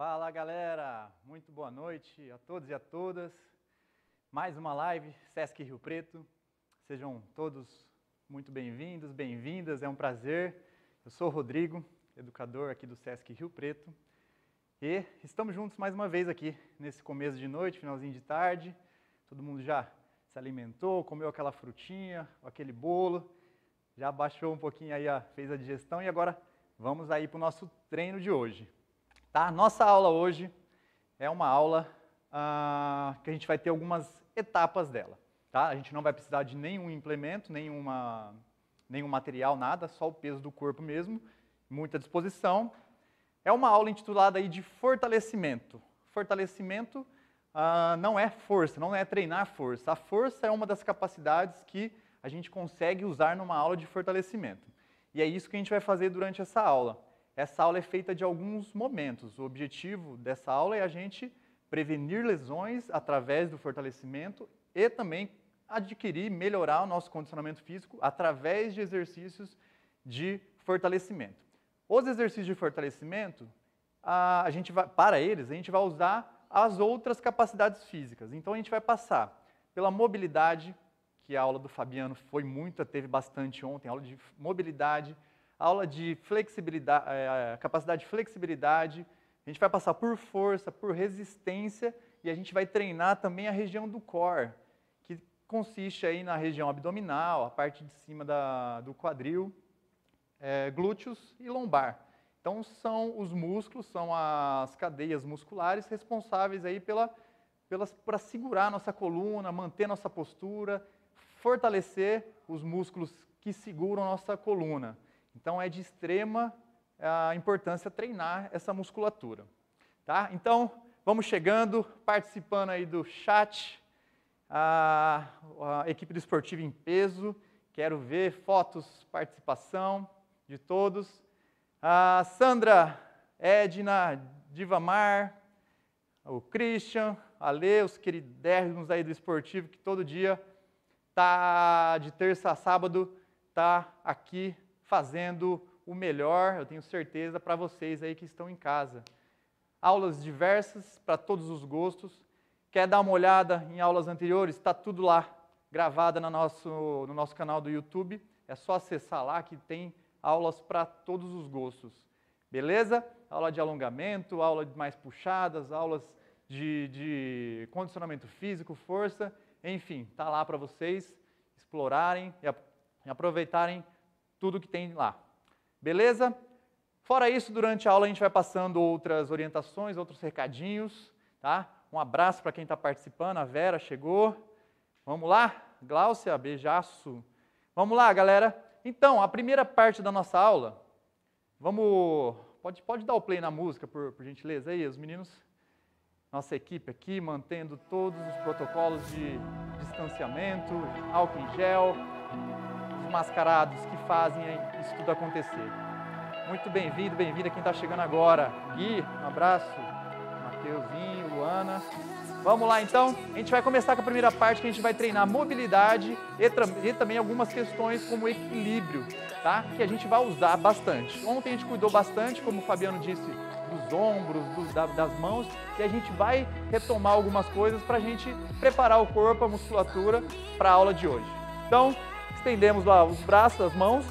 Fala galera, muito boa noite a todos e a todas. Mais uma live Sesc Rio Preto. Sejam todos muito bem-vindos, bem-vindas, é um prazer. Eu sou o Rodrigo, educador aqui do Sesc Rio Preto. E estamos juntos mais uma vez aqui nesse começo de noite, finalzinho de tarde. Todo mundo já se alimentou, comeu aquela frutinha, aquele bolo, já baixou um pouquinho aí, fez a digestão e agora vamos aí para o nosso treino de hoje. Tá? Nossa aula hoje é uma aula ah, que a gente vai ter algumas etapas dela. Tá? A gente não vai precisar de nenhum implemento, nenhuma, nenhum material, nada, só o peso do corpo mesmo, muita disposição. É uma aula intitulada aí de fortalecimento. Fortalecimento ah, não é força, não é treinar força. A força é uma das capacidades que a gente consegue usar numa aula de fortalecimento. E é isso que a gente vai fazer durante essa aula. Essa aula é feita de alguns momentos. O objetivo dessa aula é a gente prevenir lesões através do fortalecimento e também adquirir, melhorar o nosso condicionamento físico através de exercícios de fortalecimento. Os exercícios de fortalecimento, a, gente vai, para eles, a gente vai usar as outras capacidades físicas. Então a gente vai passar pela mobilidade, que a aula do Fabiano foi muito, teve bastante ontem, aula de mobilidade, aula de flexibilidade, é, capacidade de flexibilidade, a gente vai passar por força, por resistência e a gente vai treinar também a região do core, que consiste aí na região abdominal, a parte de cima da, do quadril, é, glúteos e lombar. Então são os músculos, são as cadeias musculares responsáveis aí pela, pelas, para segurar nossa coluna, manter nossa postura, fortalecer os músculos que seguram nossa coluna. Então é de extrema a importância treinar essa musculatura. Tá? Então, vamos chegando, participando aí do chat, a, a equipe do Esportivo em Peso, quero ver fotos, participação de todos. A Sandra, Edna, Divamar, o Christian, a Lê, os queridérrimos aí do Esportivo, que todo dia tá de terça a sábado, tá aqui fazendo o melhor, eu tenho certeza, para vocês aí que estão em casa. Aulas diversas para todos os gostos. Quer dar uma olhada em aulas anteriores? Está tudo lá gravada no nosso, no nosso canal do YouTube. É só acessar lá que tem aulas para todos os gostos. Beleza? Aula de alongamento, aula de mais puxadas, aulas de, de condicionamento físico, força, enfim, está lá para vocês explorarem e aproveitarem tudo que tem lá. Beleza? Fora isso, durante a aula a gente vai passando outras orientações, outros recadinhos, tá? Um abraço para quem está participando, a Vera chegou. Vamos lá? Gláucia, beijaço. Vamos lá, galera. Então, a primeira parte da nossa aula, vamos. Pode, pode dar o play na música, por, por gentileza, aí, os meninos. Nossa equipe aqui mantendo todos os protocolos de distanciamento, álcool em gel, mascarados que fazem isso tudo acontecer. Muito bem-vindo, bem-vinda quem está chegando agora. Gui, um abraço. Mateuzinho, Luana. Vamos lá então, a gente vai começar com a primeira parte que a gente vai treinar mobilidade e, e também algumas questões como equilíbrio, tá? Que a gente vai usar bastante. Ontem a gente cuidou bastante, como o Fabiano disse, dos ombros, do, da, das mãos, e a gente vai retomar algumas coisas para a gente preparar o corpo, a musculatura para a aula de hoje. Então, Estendemos lá os braços, as mãos,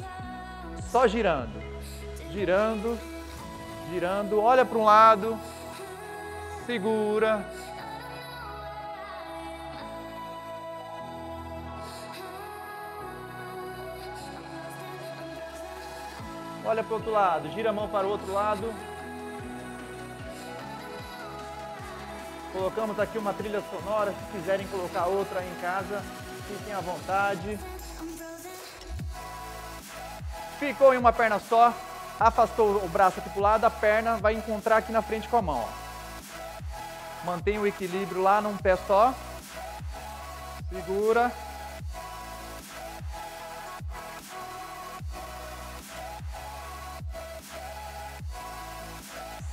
só girando. Girando, girando. Olha para um lado, segura. Olha para o outro lado, gira a mão para o outro lado. Colocamos aqui uma trilha sonora, se quiserem colocar outra aí em casa, fiquem à vontade. Ficou em uma perna só, afastou o braço aqui para o lado, a perna vai encontrar aqui na frente com a mão. Ó. Mantém o equilíbrio lá num pé só. Segura.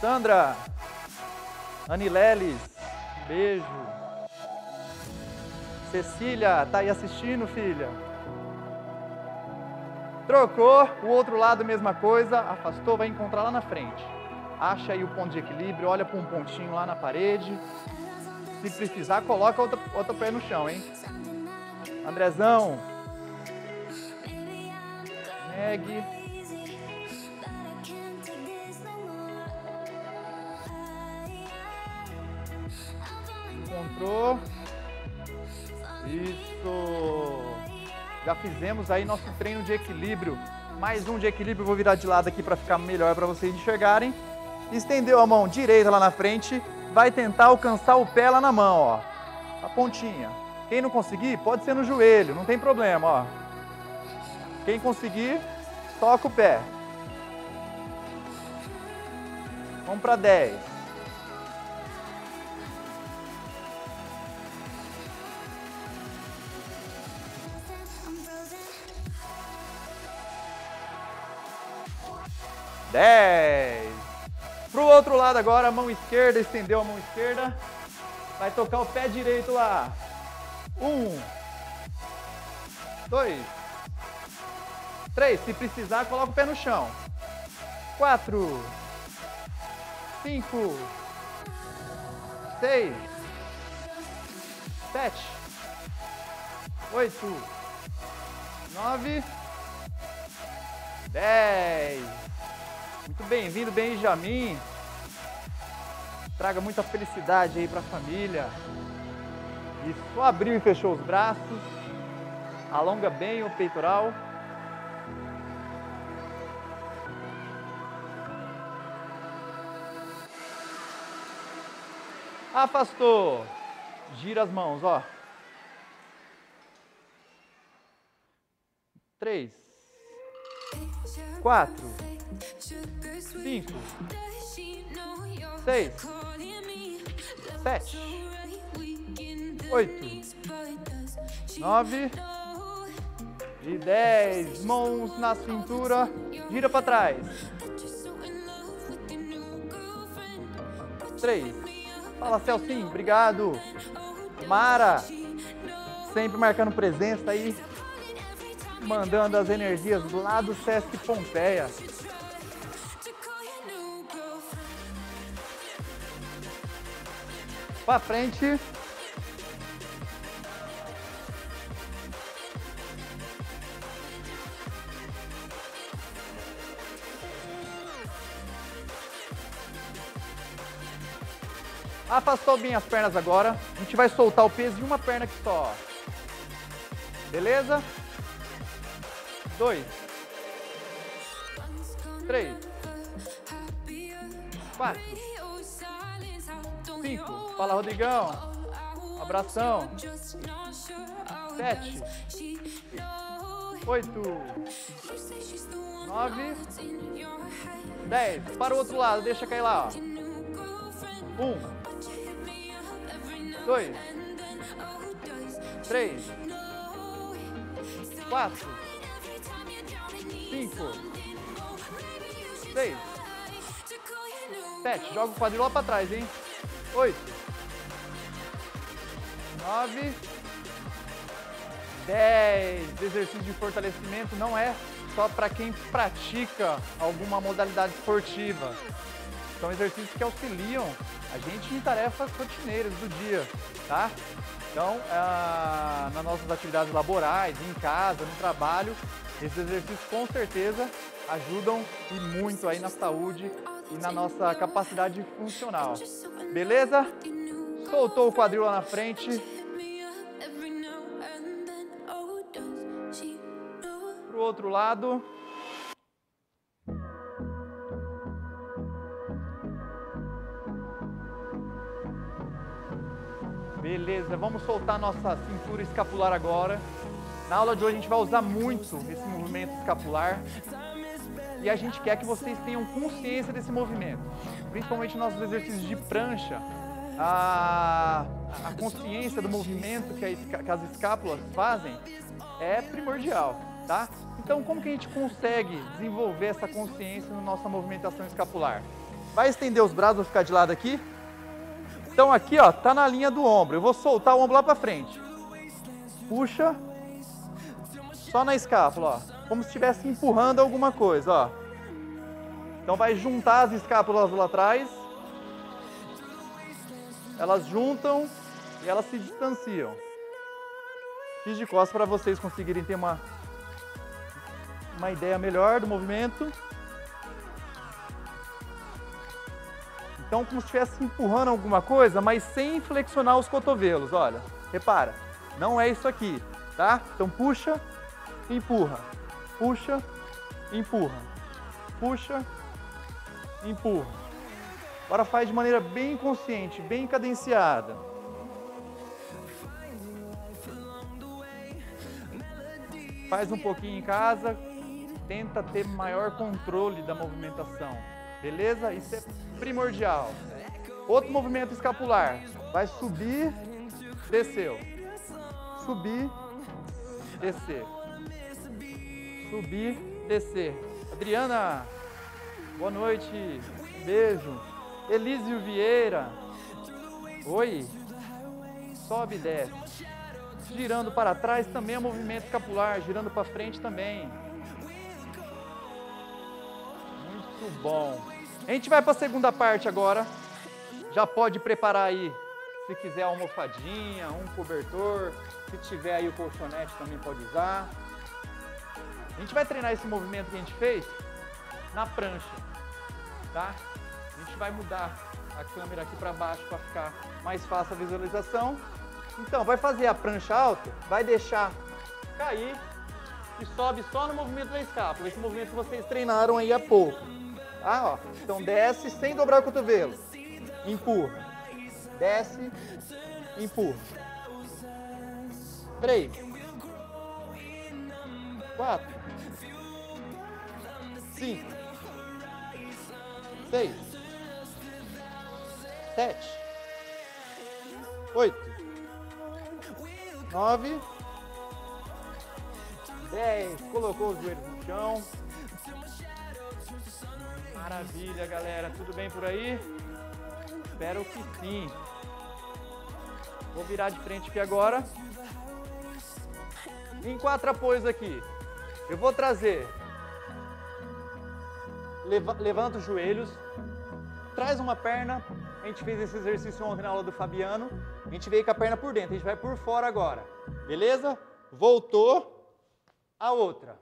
Sandra, Anileles, beijo. Cecília, tá aí assistindo, filha? Trocou, o outro lado mesma coisa, afastou, vai encontrar lá na frente. acha aí o ponto de equilíbrio, olha para um pontinho lá na parede. Se precisar, coloca outra, outra pé no chão, hein? Andrezão. Meg. Encontrou. Isso. Já fizemos aí nosso treino de equilíbrio. Mais um de equilíbrio, vou virar de lado aqui para ficar melhor para vocês enxergarem. Estendeu a mão direita lá na frente, vai tentar alcançar o pé lá na mão, ó. A pontinha. Quem não conseguir, pode ser no joelho, não tem problema, ó. Quem conseguir, toca o pé. Vamos para 10. Dez. Pro outro lado agora, mão esquerda, estendeu a mão esquerda. Vai tocar o pé direito lá. Um. Dois. Três. Se precisar, coloca o pé no chão. Quatro. Cinco. Seis. Sete. Oito. Nove. Dez. Muito bem-vindo, Benjamin. Traga muita felicidade aí para a família. Isso, abriu e fechou os braços. Alonga bem o peitoral. Afastou. Gira as mãos, ó. Três. Quatro cinco, seis, sete, oito, nove e dez. Mãos na cintura, gira para trás. Três. Fala Celcinho, obrigado. Mara, sempre marcando presença aí, mandando as energias lá do Sesc Pompeia. Para frente. Afastou bem as pernas agora. A gente vai soltar o peso de uma perna aqui só. Beleza? Dois. Três. Quatro. Cinco. Fala, Rodrigão. Abração. Sete. Oito. Nove. Dez. Para o outro lado, deixa cair lá. Ó. Um. Dois. Três. Quatro. Cinco. Seis. Sete. Joga o quadril lá para trás, hein? Oito nove, dez. Exercício de fortalecimento não é só para quem pratica alguma modalidade esportiva. São exercícios que auxiliam a gente em tarefas rotineiras do dia, tá? Então, ah, nas nossas atividades laborais, em casa, no trabalho, esses exercícios com certeza ajudam e muito aí na saúde e na nossa capacidade funcional. Beleza? Soltou o quadril lá na frente, para o outro lado. Beleza, vamos soltar nossa cintura escapular agora. Na aula de hoje a gente vai usar muito esse movimento escapular. E a gente quer que vocês tenham consciência desse movimento. Principalmente nossos exercícios de prancha. A, a consciência do movimento que, a, que as escápulas fazem é primordial tá? Então, como que a gente consegue desenvolver essa consciência na nossa movimentação escapular? Vai estender os braços, vou ficar de lado aqui. Então aqui, ó, tá na linha do ombro. Eu vou soltar o ombro lá para frente. Puxa. Só na escápula, ó. Como se estivesse empurrando alguma coisa, ó. Então vai juntar as escápulas lá atrás. Elas juntam e elas se distanciam. Fiz de costas para vocês conseguirem ter uma, uma ideia melhor do movimento. Então, como se estivesse empurrando alguma coisa, mas sem flexionar os cotovelos. Olha, repara, não é isso aqui, tá? Então, puxa, empurra, puxa, empurra, puxa, empurra. Agora faz de maneira bem consciente, bem cadenciada. Faz um pouquinho em casa, tenta ter maior controle da movimentação. Beleza? Isso é primordial. Outro movimento escapular. Vai subir, desceu. Subir, descer. Subir, descer. Adriana, boa noite. Beijo. Elísio Vieira. Oi. Sobe e desce. Girando para trás também é movimento escapular, girando para frente também. Muito bom. A gente vai para a segunda parte agora. Já pode preparar aí, se quiser, almofadinha, um cobertor. Se tiver aí o colchonete também pode usar. A gente vai treinar esse movimento que a gente fez na prancha, tá? A gente vai mudar a câmera aqui para baixo para ficar mais fácil a visualização. Então, vai fazer a prancha alta, vai deixar cair e sobe só no movimento da escápula, esse movimento que vocês treinaram aí há pouco. Tá? Ó. Então, desce sem dobrar o cotovelo. Empurra. Desce, empurra. Três. Quatro. Cinco. Seis. Sete. Oito nove, dez. Colocou os joelhos no chão. Maravilha, galera. Tudo bem por aí? Espero que sim. Vou virar de frente aqui agora. Em quatro apoios aqui. Eu vou trazer. Levanta os joelhos. Traz uma perna a gente fez esse exercício ontem na aula do Fabiano. A gente veio com a perna por dentro, a gente vai por fora agora. Beleza? Voltou. A outra.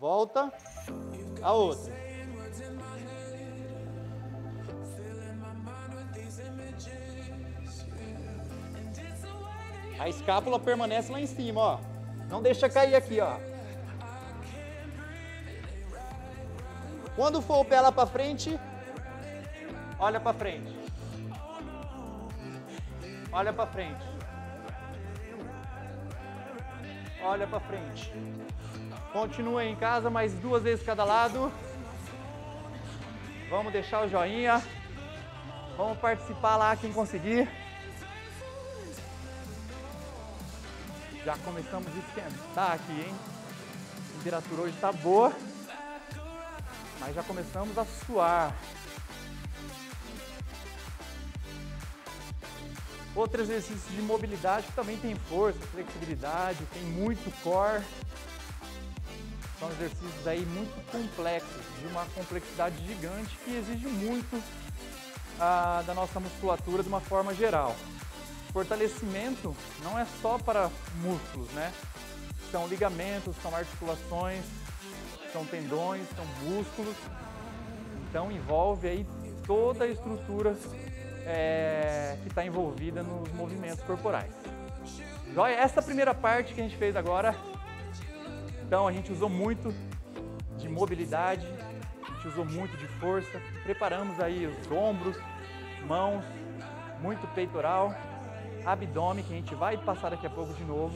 Volta. A outra. A escápula permanece lá em cima, ó. Não deixa cair aqui, ó. Quando for o pé lá para frente, Olha para frente. Olha para frente. Olha para frente. Continua em casa mais duas vezes cada lado. Vamos deixar o joinha. Vamos participar lá quem conseguir. Já começamos a esquentar aqui, hein? A temperatura hoje está boa. Mas já começamos a suar. Outro exercício de mobilidade que também tem força, flexibilidade, tem muito core. São exercícios aí muito complexos, de uma complexidade gigante que exige muito ah, da nossa musculatura de uma forma geral. Fortalecimento não é só para músculos, né? São ligamentos, são articulações, são tendões, são músculos. Então envolve aí toda a estrutura é, que está envolvida nos movimentos corporais. Joia? Essa primeira parte que a gente fez agora, então a gente usou muito de mobilidade, a gente usou muito de força, preparamos aí os ombros, mãos, muito peitoral, abdômen, que a gente vai passar daqui a pouco de novo.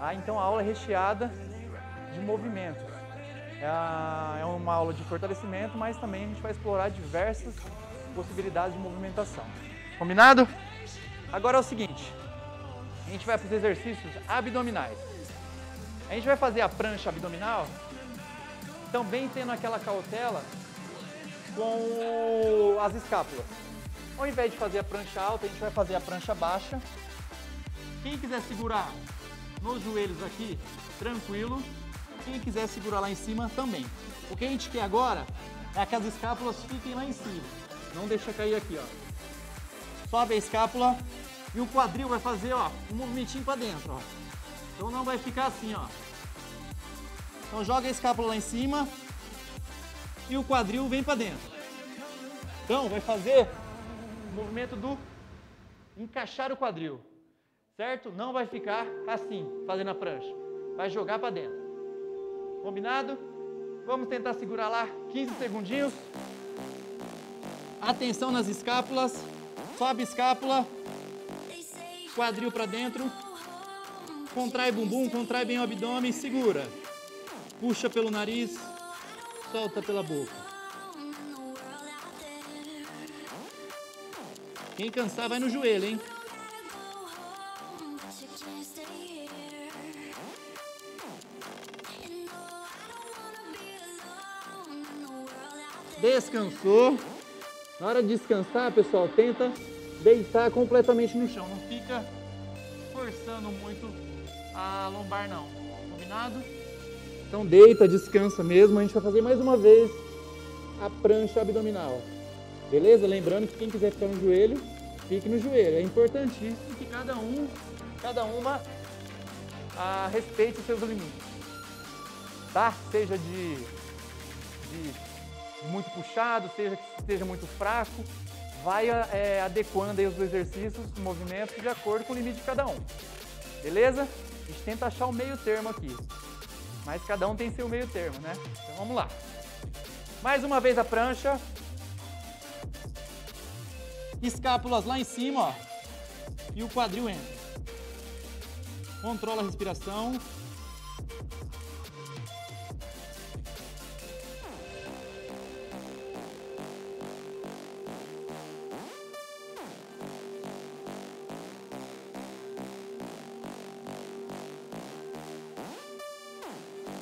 Ah, então a aula é recheada de movimentos. É, é uma aula de fortalecimento, mas também a gente vai explorar diversas possibilidades de movimentação. Combinado? Agora é o seguinte, a gente vai para os exercícios abdominais. A gente vai fazer a prancha abdominal, também tendo aquela cautela com as escápulas. Ao invés de fazer a prancha alta, a gente vai fazer a prancha baixa. Quem quiser segurar nos joelhos aqui, tranquilo. Quem quiser segurar lá em cima também. O que a gente quer agora é que as escápulas fiquem lá em cima. Não deixa cair aqui, ó. Sobe a escápula e o quadril vai fazer, ó, um movimentinho para dentro, ó. Então não vai ficar assim, ó. Então joga a escápula lá em cima e o quadril vem para dentro. Então vai fazer movimento do encaixar o quadril, certo? Não vai ficar assim, fazendo a prancha. Vai jogar para dentro. Combinado? Vamos tentar segurar lá 15 segundinhos. Atenção nas escápulas. Sobe escápula. Quadril para dentro. Contrai bumbum, contrai bem o abdômen, segura. Puxa pelo nariz, solta pela boca. Quem cansar vai no joelho, hein? Descansou. Na hora de descansar, pessoal, tenta deitar completamente no chão. Não fica forçando muito a lombar, não. Combinado? Então deita, descansa mesmo. A gente vai fazer mais uma vez a prancha abdominal. Beleza? Lembrando que quem quiser ficar no joelho, fique no joelho. É importantíssimo que cada um, cada uma a, respeite os seus limites. Tá? Seja de, de muito puxado, seja que esteja muito fraco, vai é, adequando aí os exercícios, os movimentos de acordo com o limite de cada um. Beleza? A gente tenta achar o meio termo aqui. Mas cada um tem seu meio termo, né? Então vamos lá. Mais uma vez a prancha. Escápulas lá em cima, ó. E o quadril entra. Controla a respiração.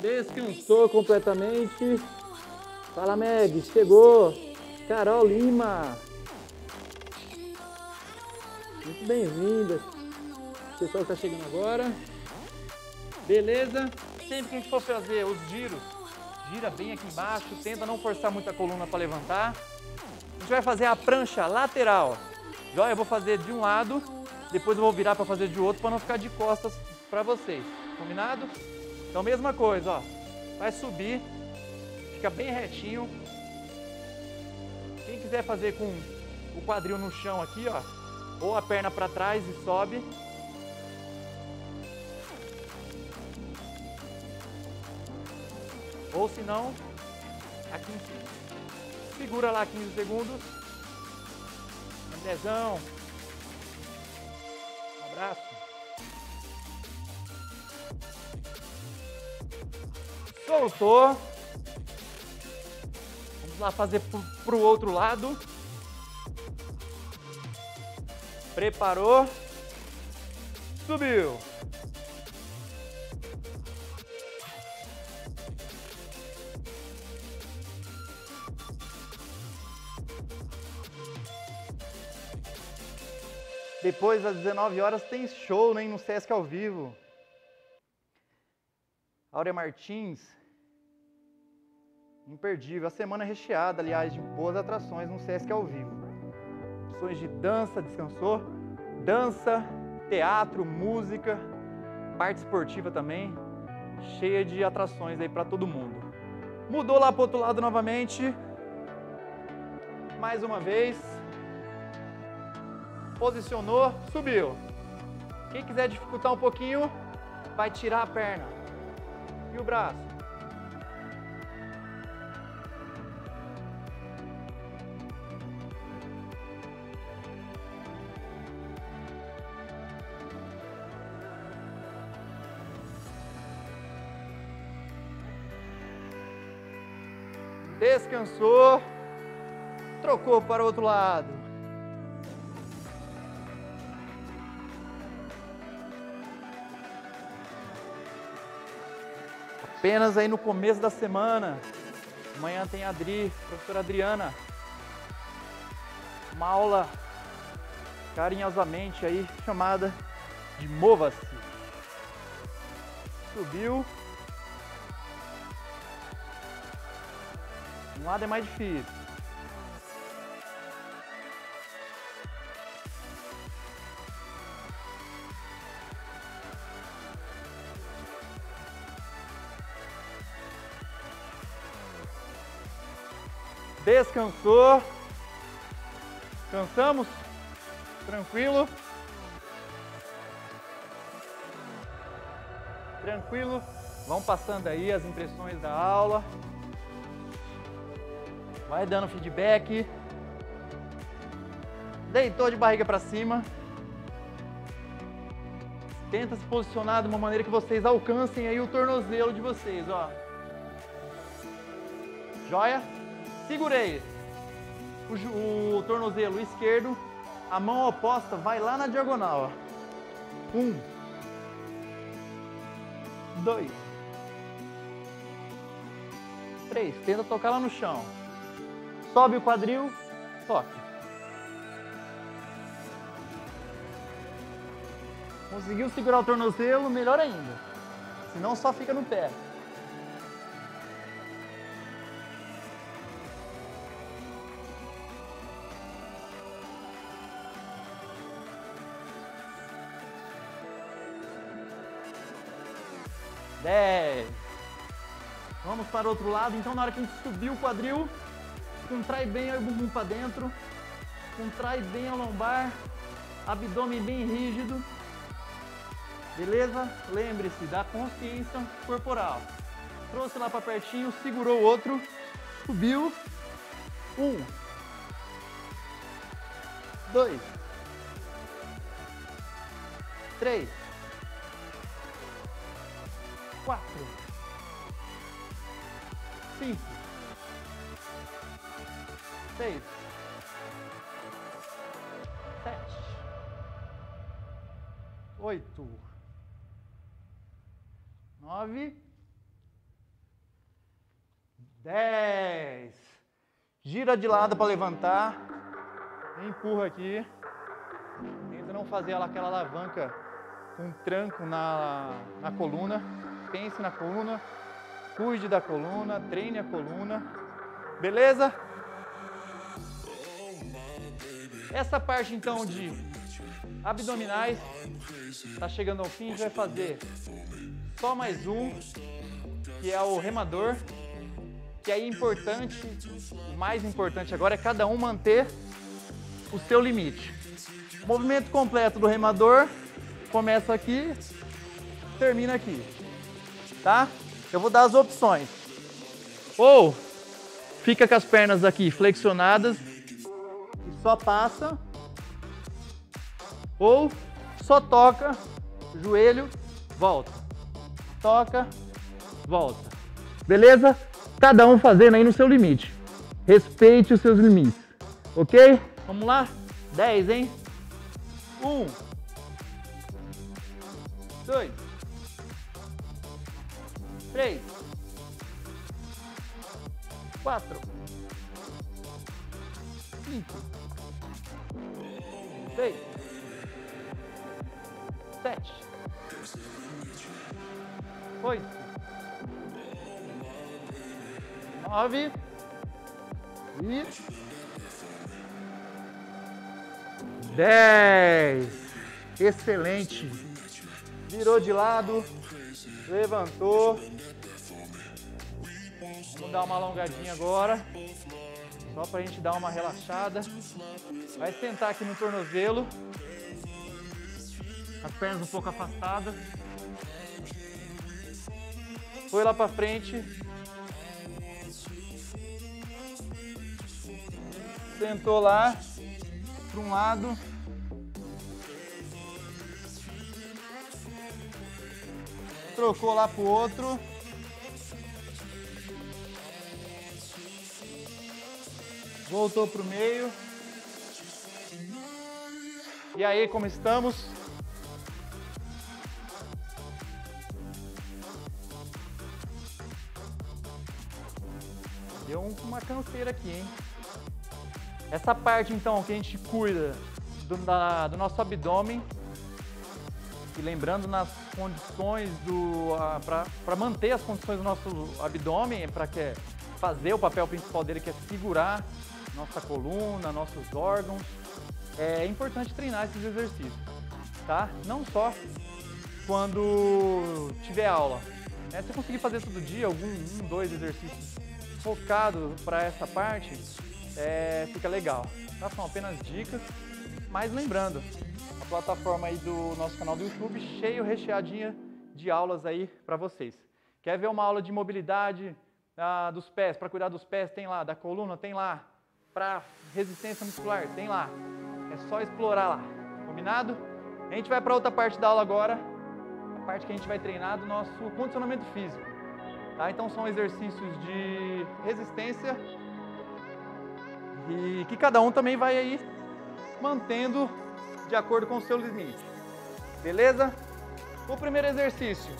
Descansou completamente. Fala Meg, chegou. Carol Lima. Muito bem-vinda. O pessoal está chegando agora. Beleza? Sempre que a gente for fazer os giros, gira bem aqui embaixo, tenta não forçar muito a coluna para levantar. A gente vai fazer a prancha lateral. Joia, eu vou fazer de um lado, depois eu vou virar para fazer de outro para não ficar de costas para vocês. Combinado? Então, mesma coisa, ó. Vai subir, fica bem retinho. Quem quiser fazer com o quadril no chão aqui, ó, ou a perna para trás e sobe. Ou se não, aqui em cima. Segura lá 15 segundos. Andezão. Um abraço. Soltou. Vamos lá fazer para o outro lado. Preparou. Subiu. Depois, às 19 horas, tem show né, no Sesc ao vivo. Áurea Martins imperdível. A semana recheada, aliás, de boas atrações no Sesc ao vivo. Opções de dança, descansou? Dança, teatro, música, parte esportiva também, cheia de atrações aí para todo mundo. Mudou lá para outro lado novamente. Mais uma vez. Posicionou, subiu. Quem quiser dificultar um pouquinho, vai tirar a perna e o braço. Descansou, trocou para o outro lado. Apenas aí no começo da semana. Amanhã tem a Adri, professora Adriana. Uma aula carinhosamente aí chamada de Mova-se. Subiu, Um lado é mais difícil. Descansou. Cansamos? Tranquilo? Tranquilo? Vão passando aí as impressões da aula. Vai dando feedback. Deitou de barriga para cima. Tenta se posicionar de uma maneira que vocês alcancem aí o tornozelo de vocês, ó. Joia? Segurei o, o tornozelo esquerdo, a mão oposta vai lá na diagonal, ó. Um, dois, três. Tenta tocar lá no chão. Sobe o quadril, toque. Conseguiu segurar o tornozelo, melhor ainda. Senão só fica no pé. Dez. Vamos para o outro lado. Então, na hora que a gente subir o quadril, contrai bem o bumbum para dentro, contrai bem a lombar, abdômen bem rígido. Beleza? Lembre-se da consciência corporal. Trouxe lá para pertinho, segurou o outro, subiu. Um, dois, três, quatro, cinco, seis, sete, oito, nove, dez. Gira de lado para levantar. Empurra aqui. Tenta não fazer aquela alavanca com tranco na, na coluna. Pense na coluna. Cuide da coluna. Treine a coluna. Beleza? Essa parte então de abdominais está chegando ao fim. A gente vai fazer só mais um, que é o remador. Que aí é importante, o mais importante agora é cada um manter o seu limite. Movimento completo do remador começa aqui, termina aqui, tá? Eu vou dar as opções. Ou fica com as pernas aqui flexionadas só passa, ou só toca, joelho, volta, toca, volta. Beleza? Cada um fazendo aí no seu limite. Respeite os seus limites. Ok? Vamos lá? 10, hein? 1, 2, 3, 4, 5, 6, 7, 8, 9 e. 10. Excelente. Virou de lado, levantou. Vamos dar uma alongadinha agora, só para a gente dar uma relaxada. Vai sentar aqui no tornozelo, as pernas um pouco afastadas. Foi lá para frente. Sentou lá para um lado. Trocou lá para o outro. Voltou para o meio. E aí, como estamos? Deu uma canseira aqui, hein? Essa parte, então, que a gente cuida do, da, do nosso abdômen, e lembrando nas condições do para manter as condições do nosso abdômen para que fazer o papel principal dele, que é segurar nossa coluna, nossos órgãos. É importante treinar esses exercícios, tá? Não só quando tiver aula. Né? Se conseguir fazer todo dia, algum um, dois exercícios focado para essa parte, é, fica legal. Tá? São apenas dicas, mas lembrando, a plataforma aí do nosso canal do YouTube cheio, recheadinha de aulas aí para vocês. Quer ver uma aula de mobilidade ah, dos pés, para cuidar dos pés, tem lá, da coluna, tem lá, para resistência muscular, tem lá. É só explorar lá, combinado? A gente vai para outra parte da aula agora, a parte que a gente vai treinar do nosso condicionamento físico. Tá? Então são exercícios de resistência e que cada um também vai aí mantendo de acordo com o seu limite. Beleza? O primeiro exercício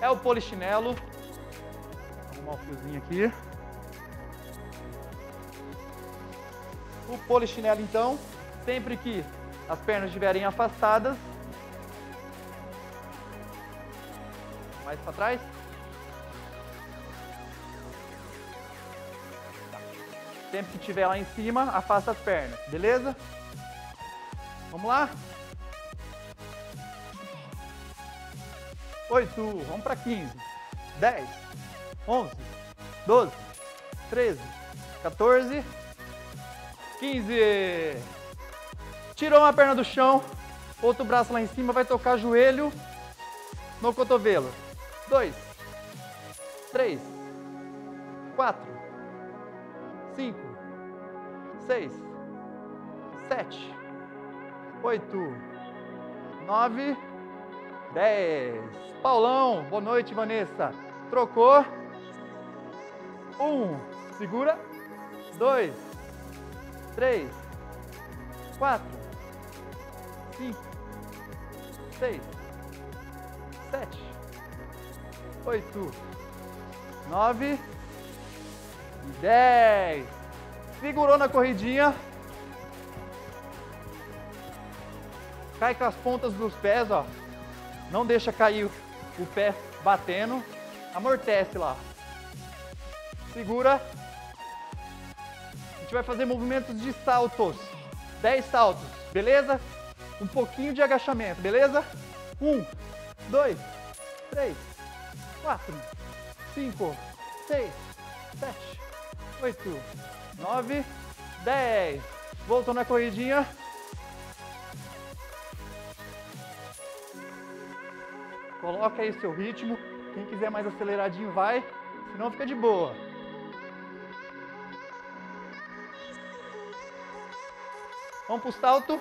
é o polichinelo. Vou arrumar o fiozinho aqui. O polichinelo então, sempre que as pernas estiverem afastadas, mais para trás. Sempre que estiver lá em cima, afasta as pernas, beleza? Vamos lá? Oito, vamos para 15, 10, 11, 12, 13, 14, 15. Tirou uma perna do chão, outro braço lá em cima, vai tocar joelho no cotovelo. Dois, três, quatro, cinco, seis, sete, oito, nove, dez. Paulão, boa noite, Vanessa. Trocou. Um, segura. Dois, três, quatro, cinco, seis, sete, oito, nove, dez. Segurou na corridinha. Cai com as pontas dos pés, ó. Não deixa cair o pé batendo. Amortece lá. Segura vai fazer movimentos de saltos. 10 saltos, beleza? Um pouquinho de agachamento, beleza? 1, 2, 3, 4, 5, 6, 7, 8, 9, 10. Voltou na corridinha. Coloca aí seu ritmo. Quem quiser mais aceleradinho vai, senão fica de boa. Vamos para o salto.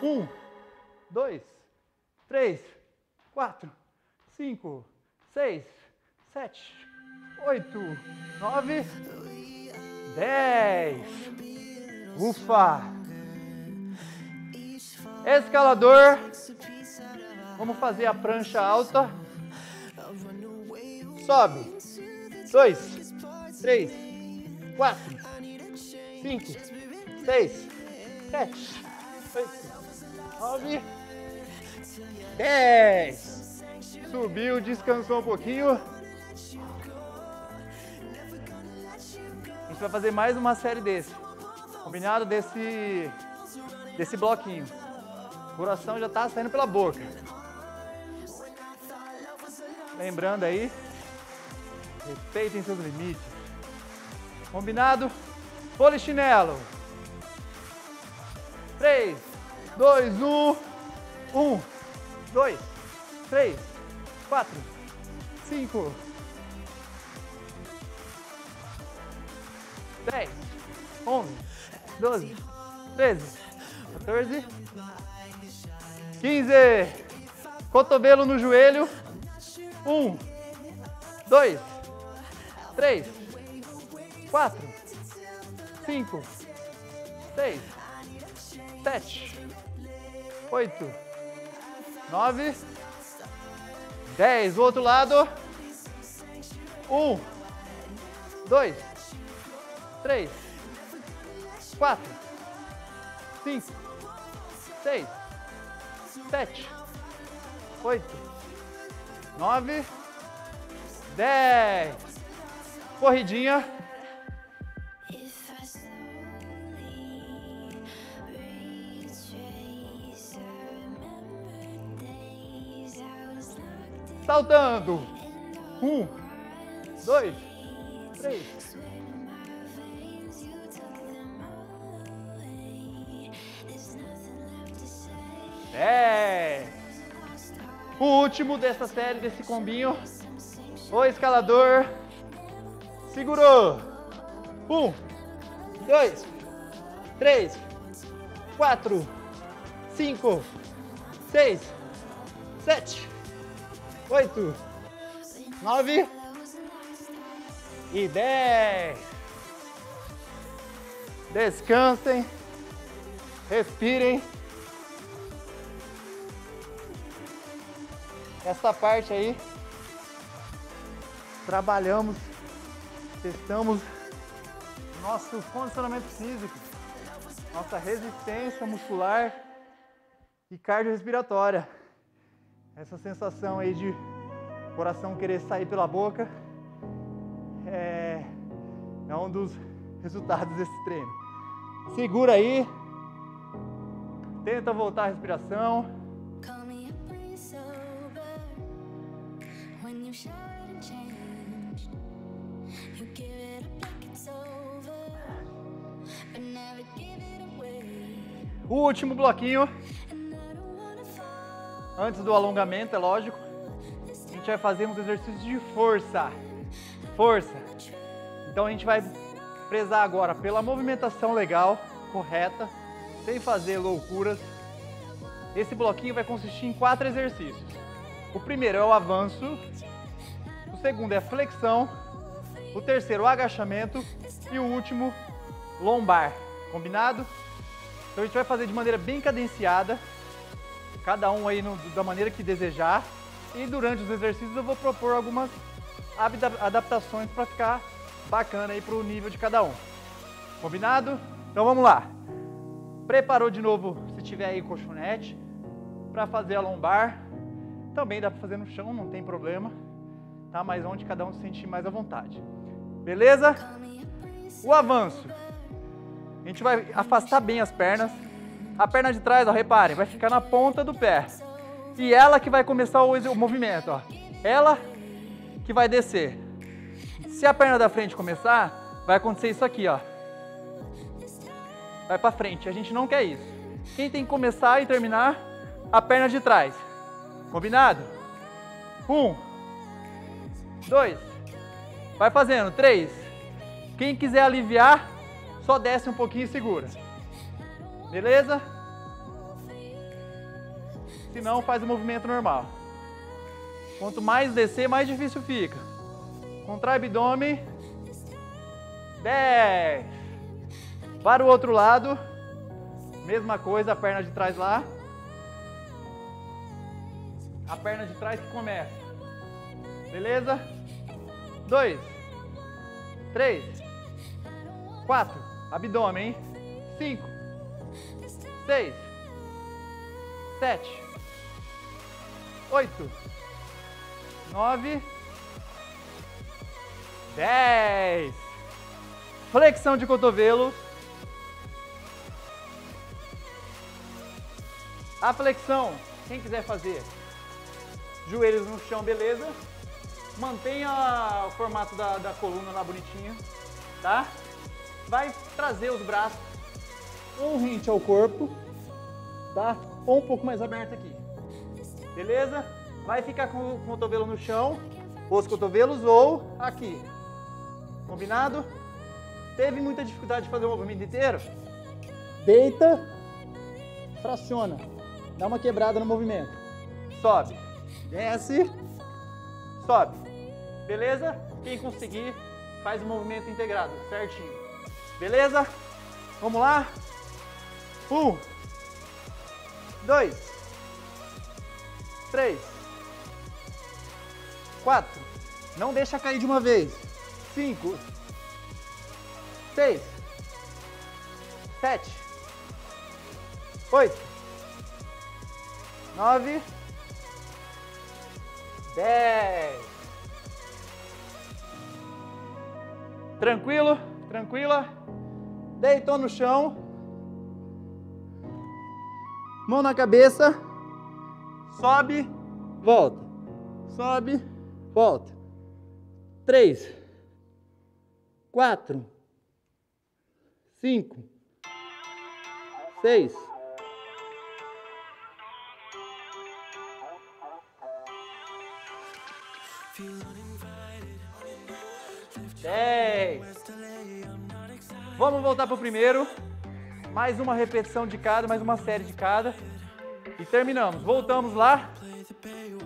Um, dois, três, quatro, cinco, seis, sete, oito, nove, dez. Ufa! Escalador. Vamos fazer a prancha alta. Sobe. Dois, três, quatro, cinco, seis sete, oito, nove, dez. Subiu, descansou um pouquinho. A gente vai fazer mais uma série desse. Combinado desse, desse bloquinho. O coração já está saindo pela boca. Lembrando aí, respeitem seus limites. Combinado? Polichinelo. 3, 2, 1, 1, 2, 3, 4, 5, 10, 11, 12, 13, 14, 15. Cotovelo no joelho. 1, 2, 3, 4, 5, 6, sete, oito, nove, dez. O outro lado. Um, dois, três, quatro, cinco, seis, sete, oito, nove, dez. Corridinha. Saltando. Um, dois, três. É. O último dessa série, desse combinho. O escalador. Segurou. Um, dois, três, quatro, cinco, seis, sete, oito, nove e dez. Descansem, respirem. Essa parte aí, trabalhamos, testamos nosso condicionamento físico, nossa resistência muscular e cardiorrespiratória. Essa sensação aí de coração querer sair pela boca é, é um dos resultados desse treino. Segura aí, tenta voltar a respiração. O último bloquinho, antes do alongamento, é lógico, a gente vai fazer uns exercícios de força. Força. Então a gente vai prezar agora pela movimentação legal, correta, sem fazer loucuras. Esse bloquinho vai consistir em quatro exercícios. O primeiro é o avanço, o segundo é a flexão, o terceiro o agachamento e o último lombar. Combinado? Então a gente vai fazer de maneira bem cadenciada, cada um aí no, da maneira que desejar. E durante os exercícios eu vou propor algumas adaptações para ficar bacana aí para o nível de cada um. Combinado? Então vamos lá. Preparou de novo, se tiver aí colchonete, para fazer a lombar. Também dá para fazer no chão, não tem problema. Tá? Mas onde cada um se sentir mais à vontade. Beleza? O avanço. A gente vai afastar bem as pernas. A perna de trás, ó, reparem, vai ficar na ponta do pé. E ela que vai começar o, o movimento, ó. Ela que vai descer. Se a perna da frente começar, vai acontecer isso aqui, ó. Vai para frente. A gente não quer isso. Quem tem que começar e terminar? A perna de trás. Combinado? Um. Dois. Vai fazendo. Três. Quem quiser aliviar, só desce um pouquinho e segura. Beleza? Se não, faz o movimento normal. Quanto mais descer, mais difícil fica. Contrai abdômen. 10. Para o outro lado. Mesma coisa, a perna de trás lá. A perna de trás que começa. Beleza? 2. 3. 4 abdômen, hein? Cinco, seis, sete, oito, nove, dez. Flexão de cotovelo. A flexão, quem quiser fazer, joelhos no chão, beleza? Mantenha o formato da, da coluna lá bonitinho, tá? vai trazer os braços um rente ao corpo, tá? Ou um pouco mais aberto aqui. Beleza? Vai ficar com o cotovelo no chão, os cotovelos ou aqui. Combinado? Teve muita dificuldade de fazer o movimento inteiro? Deita, fraciona, dá uma quebrada no movimento. Sobe, desce, sobe. Beleza? Quem conseguir, faz o movimento integrado, certinho. Beleza? Vamos lá? Um, dois, três, quatro. Não deixa cair de uma vez. Cinco, seis, sete, oito, nove, dez. Tranquilo? Tranquila? Deitou no chão. Mão na cabeça. Sobe, volta. Sobe, volta. Três. Quatro. Cinco. Seis. Dez. Vamos voltar para o primeiro. Mais uma repetição de cada, mais uma série de cada. E terminamos. Voltamos lá.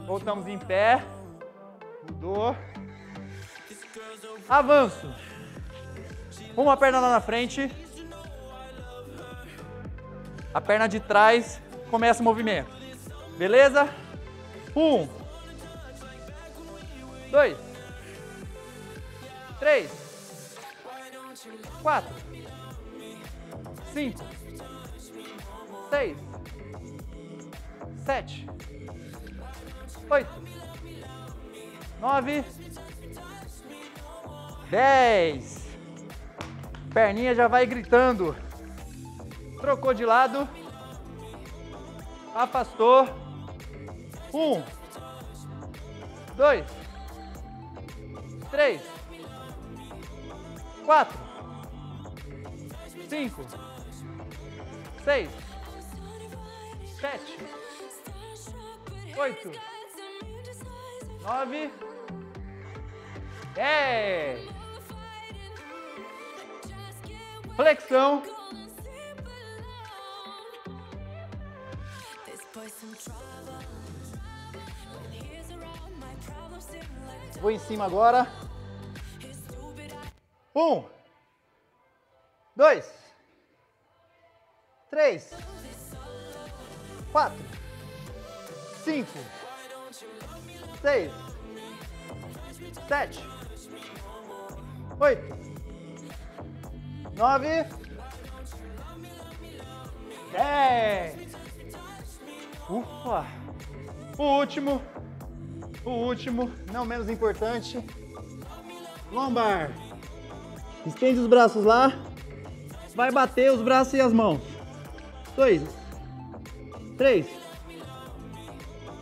Voltamos em pé. Mudou. Avanço. Uma perna lá na frente. A perna de trás começa o movimento. Beleza? Um. Dois. Três. Quatro. Cinco. Seis. Sete. Oito. Nove. Dez. Perninha já vai gritando. Trocou de lado. Afastou. Um. Dois. Três. Quatro. Cinco. Seis. Sete. Oito. Nove. Dez. Flexão. Vou em cima agora. Um, dois, três, quatro, cinco, seis, sete, oito, nove, dez. Ufa! O último, o último, não menos importante, lombar. Estende os braços lá. Vai bater os braços e as mãos. Dois. Três.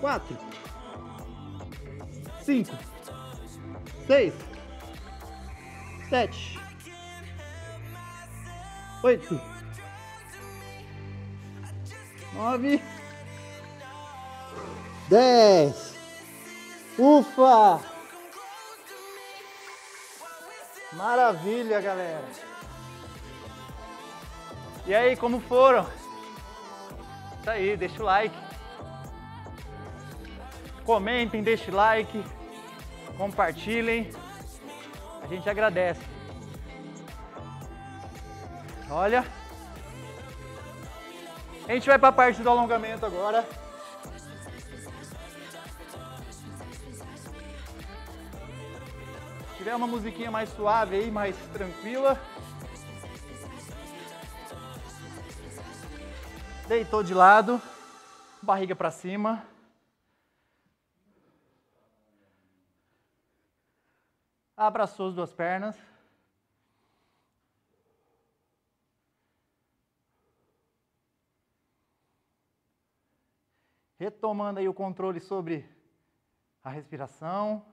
Quatro. Cinco. Seis. Sete. Oito. Nove. Dez. Ufa! Maravilha, galera. E aí, como foram? Isso aí, deixa o like. Comentem, deixem like. Compartilhem. A gente agradece. Olha. A gente vai para a parte do alongamento agora. tiver uma musiquinha mais suave aí, mais tranquila. Deitou de lado, barriga para cima. Abraçou as duas pernas. Retomando aí o controle sobre a respiração.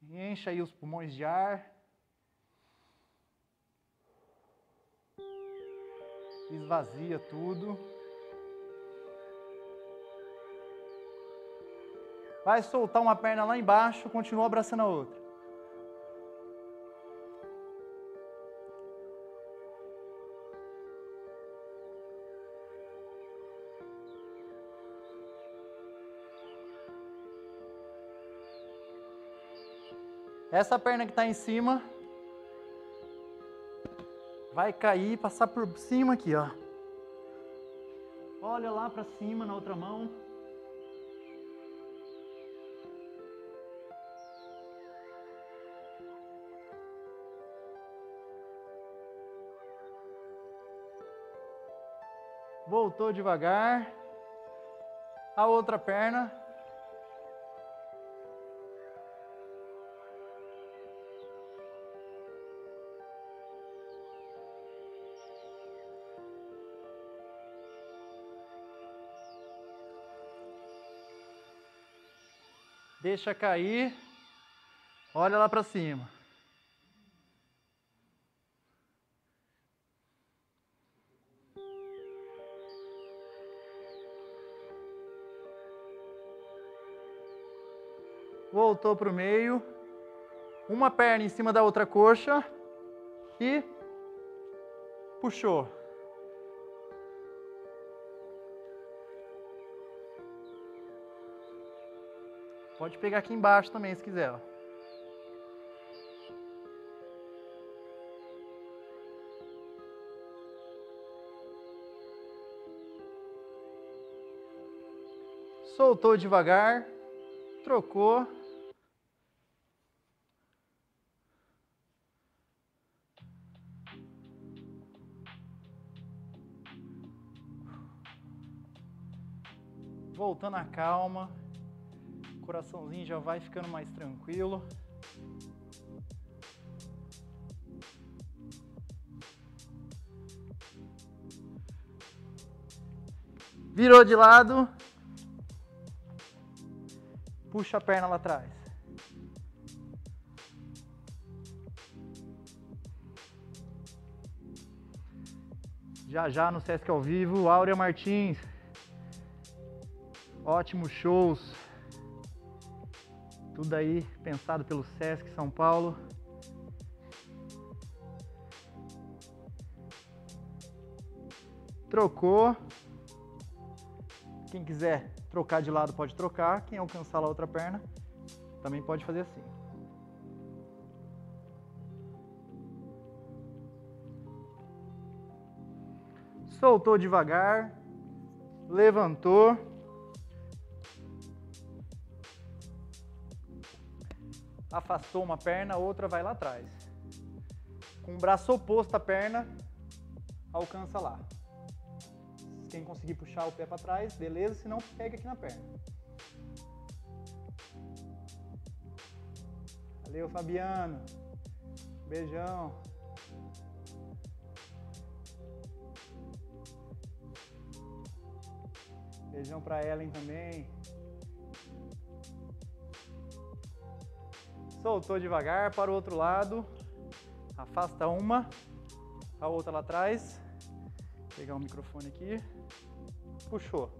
Encha aí os pulmões de ar. Esvazia tudo. Vai soltar uma perna lá embaixo, continua abraçando a outra. Essa perna que está em cima vai cair e passar por cima aqui, ó. Olha lá para cima na outra mão. Voltou devagar. A outra perna Deixa cair. Olha lá para cima. Voltou para o meio. Uma perna em cima da outra coxa. E puxou. Pode pegar aqui embaixo também, se quiser. Ó. Soltou devagar, trocou. Voltando a calma coraçãozinho já vai ficando mais tranquilo. Virou de lado. Puxa a perna lá atrás. Já já no Sesc ao vivo, Áurea Martins. Ótimos shows. Tudo aí pensado pelo Sesc São Paulo. Trocou. Quem quiser trocar de lado pode trocar. Quem alcançar a outra perna também pode fazer assim. Soltou devagar. Levantou. Afastou uma perna, outra vai lá atrás. Com o braço oposto à perna, alcança lá. Quem conseguir puxar o pé para trás, beleza, se não, pega aqui na perna. Valeu, Fabiano. Beijão. Beijão para Ellen também. Soltou devagar para o outro lado. Afasta uma, a outra lá atrás. Vou pegar o microfone aqui. Puxou.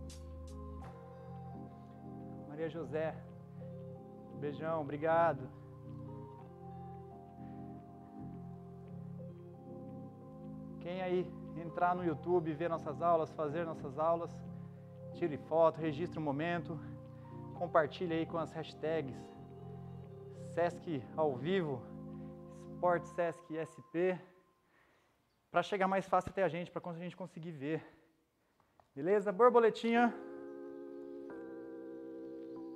Maria José. Beijão, obrigado. Quem aí entrar no YouTube, ver nossas aulas, fazer nossas aulas, tire foto, registre o um momento, compartilhe aí com as hashtags Sesc ao vivo, Sport Sesc SP, para chegar mais fácil até a gente, para a gente conseguir ver. Beleza? Borboletinha.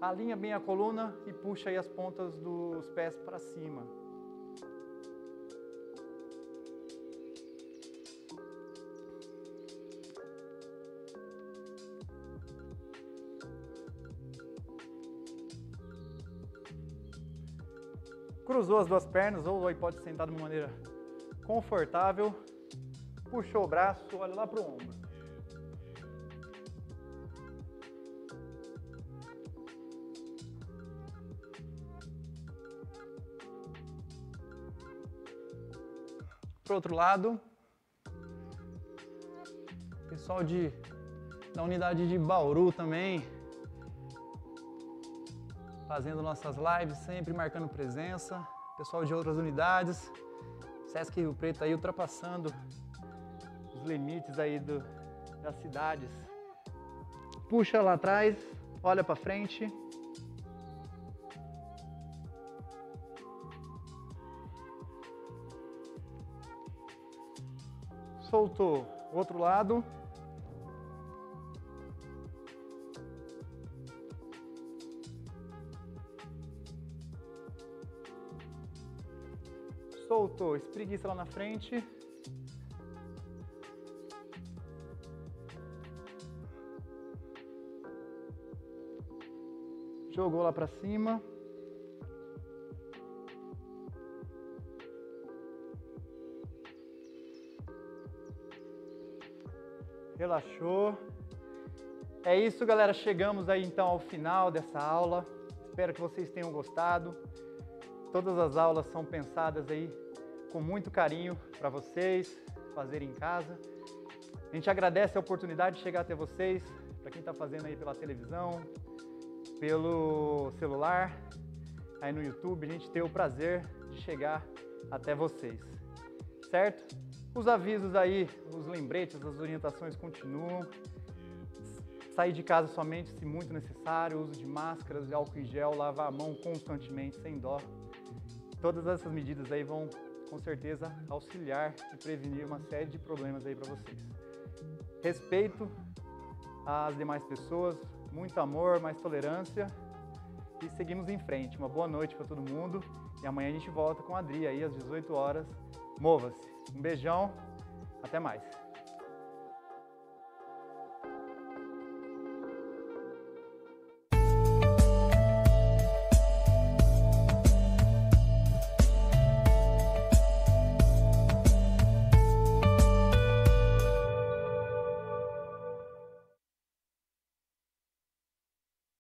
Alinha bem a coluna e puxa aí as pontas dos pés para cima. Cruzou as duas pernas, ou aí pode sentar de uma maneira confortável, puxou o braço, olha lá para o ombro. Para outro lado, pessoal de, da unidade de Bauru também, fazendo nossas lives, sempre marcando presença. Pessoal de outras unidades, Sesc Rio Preto aí ultrapassando os limites aí do, das cidades. Puxa lá atrás, olha para frente. Soltou. Outro lado. Soltou, espreguiça lá na frente. Jogou lá para cima. Relaxou. É isso, galera. Chegamos aí então ao final dessa aula. Espero que vocês tenham gostado. Todas as aulas são pensadas aí com muito carinho para vocês fazerem em casa. A gente agradece a oportunidade de chegar até vocês, para quem está fazendo aí pela televisão, pelo celular, aí no YouTube, a gente ter o prazer de chegar até vocês, certo? Os avisos aí, os lembretes, as orientações continuam. Sair de casa somente se muito necessário, uso de máscaras, álcool em gel, lavar a mão constantemente, sem dó. Todas essas medidas aí vão com certeza auxiliar e prevenir uma série de problemas aí para vocês. Respeito às demais pessoas, muito amor, mais tolerância e seguimos em frente. Uma boa noite para todo mundo e amanhã a gente volta com a Adri aí às 18 horas. Mova-se. Um beijão, até mais.